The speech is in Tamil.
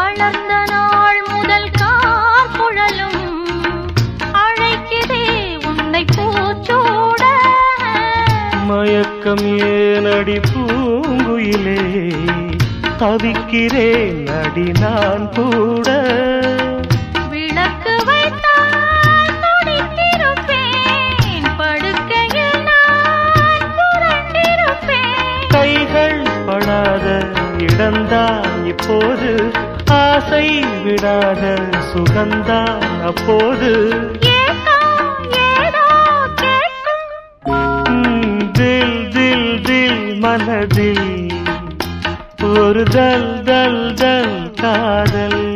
வளர்ந்த நாள் முதல் கார் குழலும். அழைக்குதே உன்னை பூச்சூட. மயக்கம் ஏனடி பூங்குயிலே? தவிக்கிறேன் அடி நான் கூட. விளக்கு படுக்கையில் கைகள் படாத இடம்தான் இப்போது. ஆசை விடாத சுகந்தா அப்போது. தில் தில் தில் மனதில் ஒரு தல் தல் தல் காதல்.